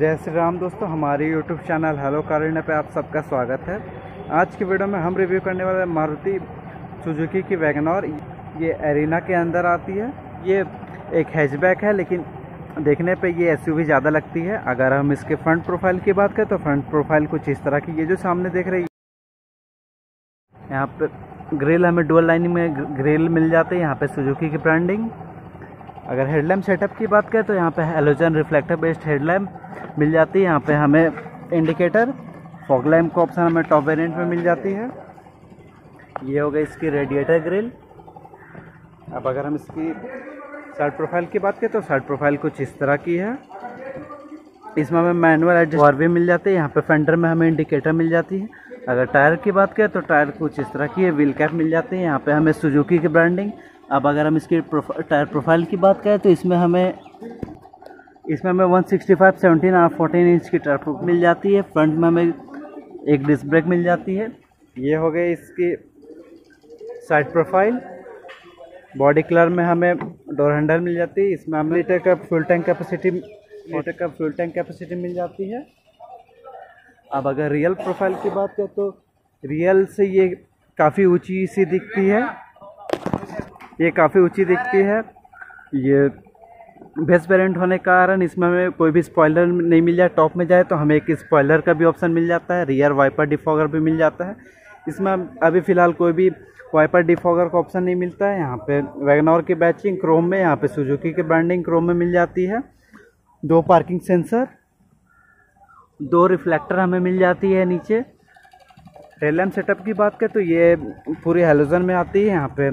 जय श्री राम दोस्तों, हमारे यूट्यूब चैनल हेलो कारिना पे आप सबका स्वागत है। आज की वीडियो में हम रिव्यू करने वाले मारुति सुजुकी की वैगनॉर ये एरिना के अंदर आती है। ये एक हैचबैक है, लेकिन देखने पे ये SUV ज़्यादा लगती है। अगर हम इसके फ्रंट प्रोफ़ाइल की बात करें तो फ्रंट प्रोफ़ाइल कुछ इस तरह की ये जो सामने देख रही है। यहाँ पर ग्रिल हमें डुअल लाइनिंग में ग्रिल मिल जाते हैं। यहाँ पे सुजुकी की ब्रांडिंग अगर हेडलैम्प सेटअप की बात करें तो यहाँ पे एलोजन रिफ्लेक्टर बेस्ड हेडलैम्प मिल जाती है। यहाँ पे हमें इंडिकेटर फॉग लैम्प का ऑप्शन हमें टॉप वेरिएंट में मिल जाती है। ये हो गई इसकी रेडिएटर ग्रिल अब अगर हम इसकी साइड प्रोफ़ाइल की बात करें तो साइड प्रोफ़ाइल कुछ इस तरह की है। इसमें हमें मैनुअल एडजस्ट और भी मिल जाते हैं। यहाँ पे फेंडर में हमें इंडिकेटर मिल जाती है। अगर टायर की बात करें तो टायर कुछ इस तरह की है व्हील कैप मिल जाती है। यहाँ पे हमें सुजुकी की ब्रांडिंग अब अगर हम इसकी प्रोफा, टायर प्रोफ़ाइल की बात करें तो इसमें हमें इसमें हमें 165 17 और 14 इंच की टायर मिल जाती है। फ्रंट में हमें एक डिस्क ब्रेक मिल जाती है। ये हो गई इसकी साइड प्रोफ़ाइल बॉडी कलर में हमें डोर हैंडल मिल जाती है। इसमें हमें लीटर का फ्यूल टैंक कैपेसिटी लीटर का फ्यूल टैंक कैपेसिटी मिल जाती है। अब अगर रियल प्रोफ़ाइल की बात करें तो रियल से ये काफ़ी ऊँची सी दिखती है। ये काफ़ी ऊँची दिखती है। ये बेस्ट वेरिएंट होने के कारण इसमें हमें कोई भी स्पॉइलर नहीं मिल जाए टॉप में जाए तो हमें एक स्पॉइलर का भी ऑप्शन मिल जाता है। रियर वाइपर डिफॉगर भी मिल जाता है। इसमें अभी फ़िलहाल कोई भी वाइपर डिफॉगर का ऑप्शन नहीं मिलता है। यहाँ पे वैगनॉर की बैचिंग क्रोम में, यहाँ पे सुजुकी की ब्रांडिंग क्रोम में मिल जाती है। दो पार्किंग सेंसर दो रिफ्लेक्टर हमें मिल जाती है नीचे। रेलम सेटअप की बात करें तो ये पूरी हेलोजन में आती है यहाँ पे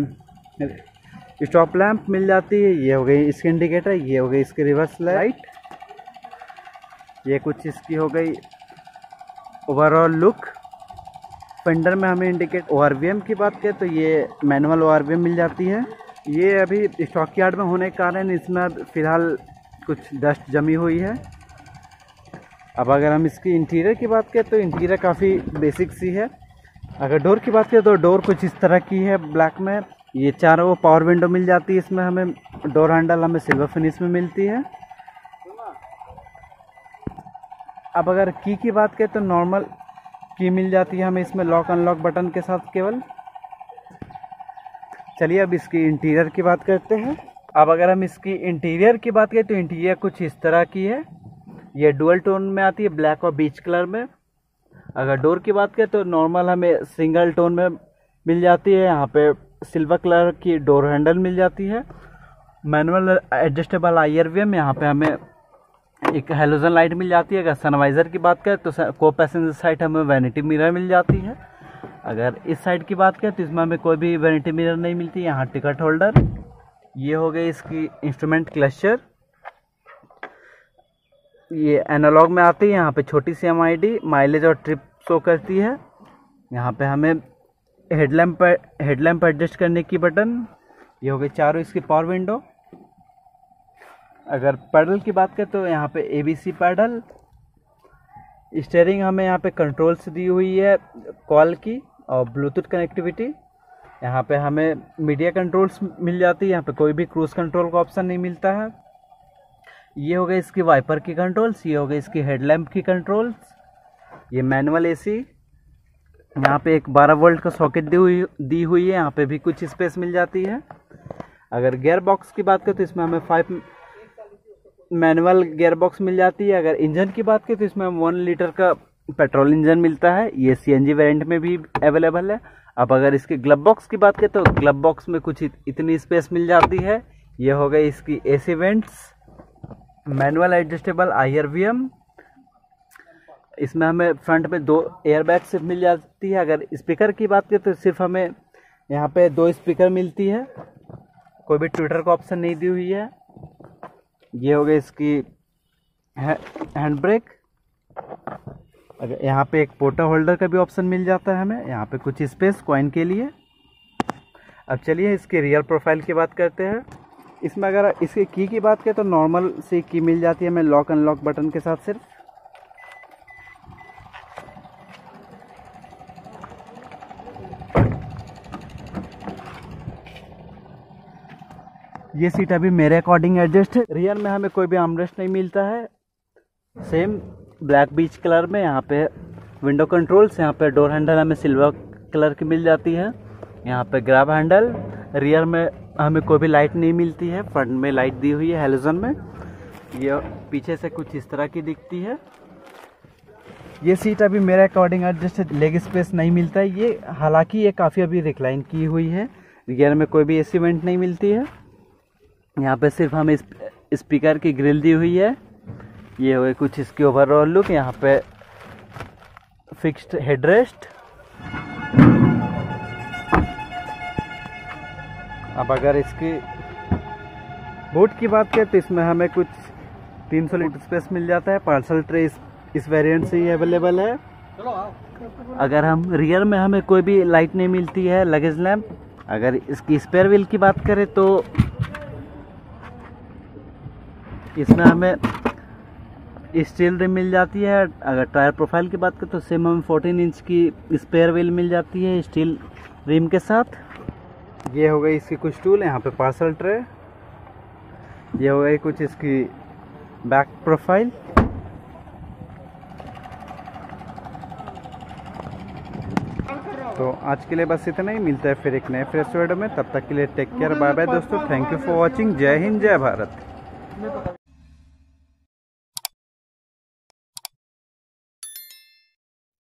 स्टॉप लैंप मिल जाती है ये हो गई इसके इंडिकेटर ये हो गई इसकी रिवर्स लाइट ये कुछ इसकी हो गई ओवरऑल लुक फेंडर में हमें इंडिकेट ओआरवीएम की बात करें तो ये मैनुअल ओआरवीएम मिल जाती है। ये अभी स्टॉक यार्ड में होने के कारण इसमें फ़िलहाल कुछ डस्ट जमी हुई है। अब अगर हम इसकी इंटीरियर की बात करें तो इंटीरियर काफ़ी बेसिक सी है। अगर डोर की बात करें तो डोर कुछ इस तरह की है ब्लैक में। ये चारों पावर विंडो मिल जाती है, इसमें हमें डोर हैंडल हमें सिल्वर फिनिश में मिलती है। अब अगर की की बात करें तो नॉर्मल की मिल जाती है हमें इसमें लॉक अनलॉक बटन के साथ केवल। चलिए अब इसकी इंटीरियर की बात करते हैं। अब अगर हम इसकी इंटीरियर की बात करें तो इंटीरियर कुछ इस तरह की है। ये डुअल टोन में आती है, ब्लैक और बीच कलर में। अगर डोर की बात करें तो नॉर्मल हमें सिंगल टोन में मिल जाती है। यहाँ पे सिल्वर कलर की डोर हैंडल मिल जाती है। Manual adjustable I R V M यहाँ पे हमें एक हेलोजन लाइट मिल जाती है। अगर सनवाइज़र की बात करें तो को पैसेंजर साइड हमें वैनिटी मिरर मिल जाती है। अगर इस साइड की बात करें तो इसमें हमें कोई भी वैनिटी मिरर नहीं मिलती। यहाँ टिकट होल्डर ये हो गई इसकी इंस्ट्रूमेंट क्लस्टर ये एनालॉग में आती है, यहाँ पे छोटी सी एम माइलेज और ट्रिप शो करती है। यहाँ पे हमें हेडलैम्प हेडलैम्प एडजस्ट करने की बटन ये हो गई चारों इसकी पावर विंडो अगर पैडल की बात करें तो यहाँ पे A B C pedal. Steering हमें यहाँ पे कंट्रोल्स दी हुई है कॉल की और ब्लूटूथ कनेक्टिविटी यहाँ पे हमें मीडिया कंट्रोल्स मिल जाती है, यहाँ पे कोई भी क्रूज कंट्रोल का ऑप्शन नहीं मिलता है। ये हो गई इसकी वाइपर की कंट्रोल्स ये हो गए इसकी हेडलैम्प की कंट्रोल्स ये मैनुअल एसी यहाँ पे एक 12 वोल्ट का सॉकेट दी हुई दी हुई है, यहाँ पे भी कुछ स्पेस मिल जाती है। अगर गियर बॉक्स की बात करें तो इसमें हमें फाइव मैनुअल गियर बॉक्स मिल जाती है। अगर इंजन की बात करें तो इसमें वन लीटर का पेट्रोल इंजन मिलता है। ये सी एन जी में भी अवेलेबल है। अब अगर इसके ग्लब बॉक्स की बात करें तो ग्लब बॉक्स में कुछ इतनी स्पेस मिल जाती है। ये हो गई इसकी A C vents manual adjustable I इसमें हमें फ्रंट में दो एयर बैग सिर्फ़ मिल जाती है। अगर स्पीकर की बात करें तो सिर्फ़ हमें यहाँ पे दो स्पीकर मिलती है। कोई भी ट्विटर का ऑप्शन नहीं दी हुई है। ये हो गई इसकी हैंड ब्रेक अगर यहाँ पे एक पोटा होल्डर का भी ऑप्शन मिल जाता है हमें। यहाँ पे कुछ स्पेस कॉइन के लिए। अब चलिए इसके रियल प्रोफ़ाइल की बात करते हैं। इसमें अगर इसकी की की बात करें तो नॉर्मल सी की मिल जाती है, हमें लॉक अनलॉक बटन के साथ सिर्फ़। ये सीट अभी मेरे अकॉर्डिंग एडजस्ट है। रियर में हमें कोई भी आमरेस्ट नहीं मिलता है। सेम ब्लैक बीच कलर में यहाँ पे विंडो कंट्रोल्स यहाँ पे डोर हैंडल हमें सिल्वर कलर की मिल जाती है। यहाँ पे ग्रैब हैंडल रियर में हमें कोई भी लाइट नहीं मिलती है। फ्रंट में लाइट दी हुई है हेलोजन में। ये पीछे से कुछ इस तरह की दिखती है। ये सीट अभी मेरे अकॉर्डिंग एडजस्ट लेग स्पेस नहीं मिलता है। ये हालाँकि ये काफ़ी अभी रिक्लाइन की हुई है। रियर में कोई भी एसी वेंट नहीं मिलती है। यहाँ पे सिर्फ़ हमें स्पीकर की ग्रिल दी हुई है। ये हुए कुछ इसकी ओवरऑल लुक यहाँ पे फिक्स्ड हेडरेस्ट अब अगर इसकी बूट की बात करें तो इसमें हमें कुछ 300 लीटर स्पेस मिल जाता है। पार्सल ट्रे इस, इस वेरिएंट से ही अवेलेबल है। अगर हम रियर में हमें कोई भी लाइट नहीं मिलती है लगेज लैम्प अगर इसकी स्पेयर व्हील की बात करें तो इसमें हमें स्टील रिम मिल जाती है। अगर टायर प्रोफ़ाइल की बात करें तो सेम हमें 14 इंच की स्पेयर व्हील मिल जाती है स्टील रिम के साथ। ये हो गई इसकी कुछ टूल, यहाँ पे पार्सल ट्रे। ये हो गई कुछ इसकी बैक प्रोफ़ाइल तो आज के लिए बस इतना ही, मिलता है फिर एक नए फ्रेश वीडियो में। तब तक के लिए टेक केयर बाय बाय दोस्तों। थैंक यू फॉर वॉचिंग जय हिंद, जय भारत।